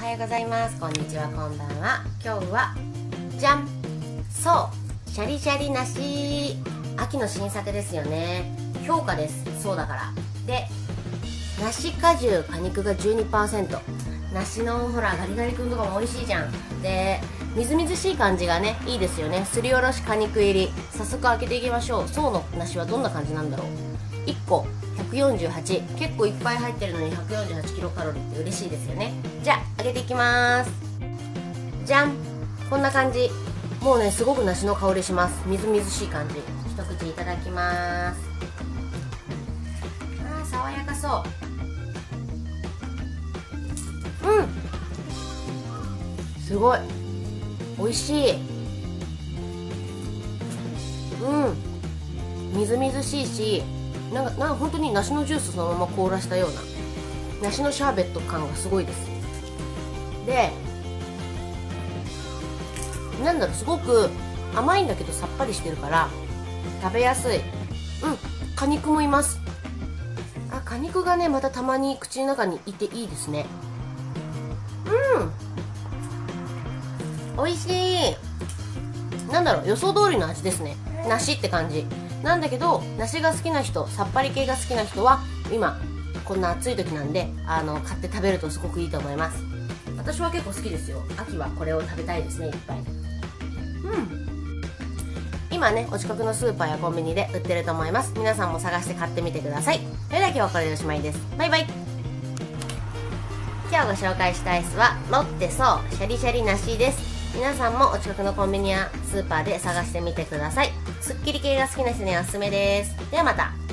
はようございます。こんにちは。こんばんは。今日はじゃんそう。シャリシャリ梨秋の新作ですよね。評価です。そうだから。で梨果汁果肉が12%梨のほらガリガリ君とかも美味しいじゃん。でみずみずしい感じがねいいですよね。すりおろし果肉入り。早速開けていきましょう。層の梨はどんな感じなんだろう。1個148結構いっぱい入ってるのに148キロカロリーって嬉しいですよね。じゃあ開けていきます。じゃん。こんな感じ。もうねすごく梨の香りします。みずみずしい感じ。一口いただきます。あー爽やかそう。うん。すごい。美味しい。うん。みずみずしいし。なんかな本当に梨のジュースそのまま凍らしたような梨のシャーベット感がすごいです。でなんだろうすごく甘いんだけどさっぱりしてるから食べやすい。うん果肉もいます。あ果肉がねまたたまに口の中にいていいですね。うん。美味しい。なんだろう予想通りの味ですね。梨って感じ。なんだけど梨が好きな人さっぱり系が好きな人は今こんな暑い時なんであの買って食べるとすごくいいと思います。私は結構好きですよ。秋はこれを食べたいですねいっぱい。うん。今ねお近くのスーパーやコンビニで売ってると思います。皆さんも探して買ってみてください。それでは今日はこれでおしまいです。バイバイ。今日ご紹介したアイスはロッテソーシャリシャリ梨です。皆さんもお近くのコンビニやスーパーで探してみてください。スッキリ系が好きな人におすすめです。ではまた。